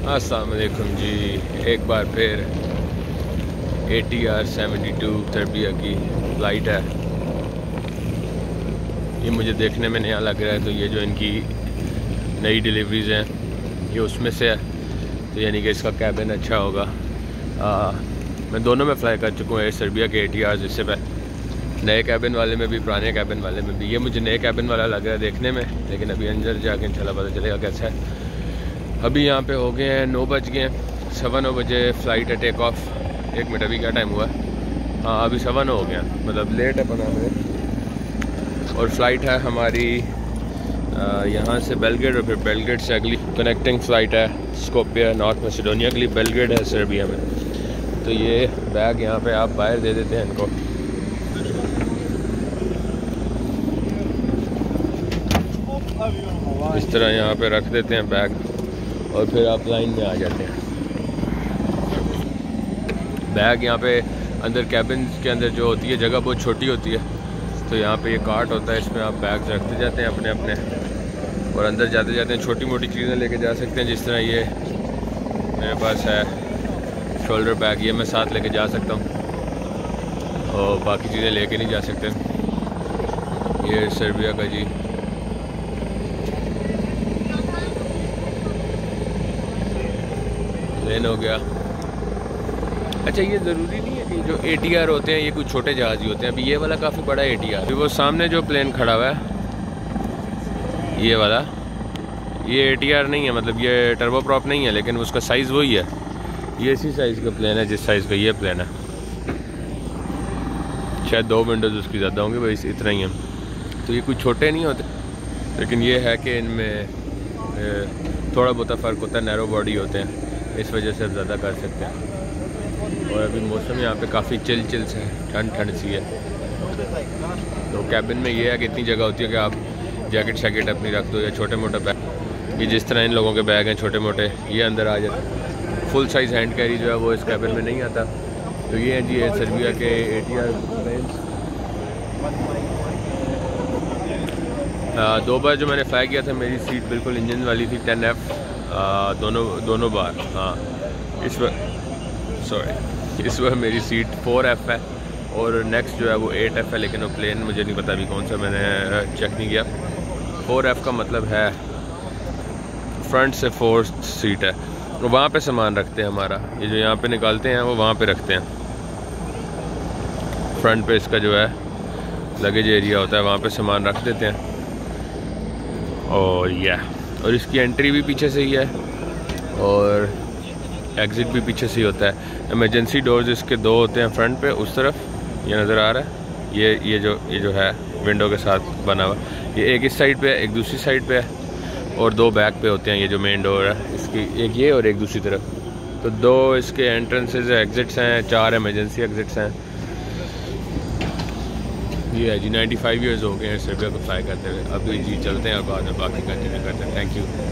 असलकुम जी। एक बार फिर A T R seventy two तरबिया की फ़्लाइट है। ये मुझे देखने में नया लग रहा है तो ये जो इनकी नई डिलीवरीज़ हैं ये उसमें से है। तो यानी कि इसका कैबिन अच्छा होगा। आ, मैं दोनों में फ़्लाई कर चुका हूँ एयर सर्बिया के ए टी आर इससे पहले नए कैबिन वाले में भी पुराने कैबिन वाले में भी। ये मुझे नए कैबिन वाला लग रहा है देखने में लेकिन अभी अंदर जाके इंशाल्लाह पता चलेगा कैसा है। अभी यहाँ पे हो गए हैं, नौ बज गए हैं, सवा नौ बजे फ़्लाइट है टेक ऑफ़ एक मिनट अभी क्या टाइम हुआ? है हाँ अभी सवा नौ हो गया मतलब लेट है पंद्रह मिनट और फ़्लाइट है हमारी यहाँ से बेलगेट और फिर बेलगेट से अगली कनेक्टिंग फ़्लाइट है स्कोपिया नॉर्थ मैसिडोनिया के लिए बेलगेट है सर्बिया में। तो ये बैग यहाँ पे आप बाहर दे देते हैं इनको। इस तरह यहाँ पे रख देते हैं बैग और फिर आप लाइन में आ जाते हैं। बैग यहाँ पे अंदर कैबिन के अंदर जो होती है, जगह बहुत छोटी होती है। तो यहाँ पे ये कार्ट होता है, इसमें आप बैग रखते जाते हैं अपने अपने और अंदर जाते जाते हैं छोटी मोटी चीज़ें लेके जा सकते हैं, जिस तरह ये मेरे पास है। शोल्डर बैग ये मैं साथ लेके जा सकता हूँ। और बाकी चीज़ें लेके नहीं जा सकते। ये सर्बिया का जी। प्लेन हो गया। अच्छा ये ज़रूरी नहीं है कि जो एटीआर होते हैं, ये कुछ छोटे जहाज़ ही होते हैं। अभी ये वाला काफ़ी बड़ा ए टी वो सामने जो प्लेन खड़ा हुआ है, ये वाला, ये एटीआर नहीं है मतलब ये टर्बो प्रॉप नहीं है, लेकिन उसका साइज़ वही है। ये इसी साइज़ का प्लेन है, जिस साइज़ का ये प्लेन है। शायद दो विंडोज़ उसकी ज़्यादा होंगी भाई इतना ही है। तो ये कुछ छोटे नहीं होते, लेकिन ये है कि इनमें थोड़ा बहुत फ़र्क होता है नैरो बॉडी होते हैं। इस वजह से आप ज़्यादा कर सकते हैं। और अभी मौसम यहाँ पे काफ़ी चिल चिल से ठंड ठंड सी है। तो कैबिन में ये है कि इतनी जगह होती है कि आप जैकेट शैकेट अपनी रख दो या छोटे मोटे बैग ये जिस तरह इन लोगों के बैग हैं, छोटे मोटे, ये अंदर आ जाते फुल साइज़ हैंड कैरी जो है वो इस कैबिन में नहीं आता। तो ये हैं जी सर्बिया के ए टी आर दो बार जो मैंने फ्लाई किया था, मेरी सीट बिल्कुल इंजन वाली थी टेन एफ़ दोनों दोनों बार हाँ। इस वक्त सॉरी इस वक्त मेरी सीट फोर एफ़ है और नेक्स्ट जो है वो एट एफ़ है, लेकिन वो प्लेन मुझे नहीं पता अभी कौन सा मैंने चेक नहीं किया। फोर एफ़ का मतलब है फ्रंट से फोर्थ सीट है। वहाँ पे सामान रखते हैं हमारा। ये जो यहाँ पे निकालते हैं, वो वहाँ पे रखते हैं। फ्रंट पे इसका जो है लगेज एरिया होता है, वहाँ पे सामान रख देते हैं। और यह और इसकी एंट्री भी पीछे से ही है और एग्ज़िट भी पीछे से ही होता है। एमरजेंसी डोर्स इसके दो होते हैं फ्रंट पे, उस तरफ़, ये नज़र आ रहा है। ये ये जो ये जो है विंडो के साथ बना हुआ। ये एक इस साइड पे है, एक दूसरी साइड पे है और दो बैक पे होते हैं ये जो मेन डोर है। इसकी एक ये और एक दूसरी तरफ़। तो दो इसके एंट्रेंसेज एग्ज़िट्स हैं, चार एमरजेंसी एग्ज़िट्स हैं। ये है जी 95 फाइव ईयर्स हो गए हैं सर्बिया को फ्लाई करते हुए। अभी जी चलते हैं और बाद में बाकी कंटिन्यू करते हैं। Thank you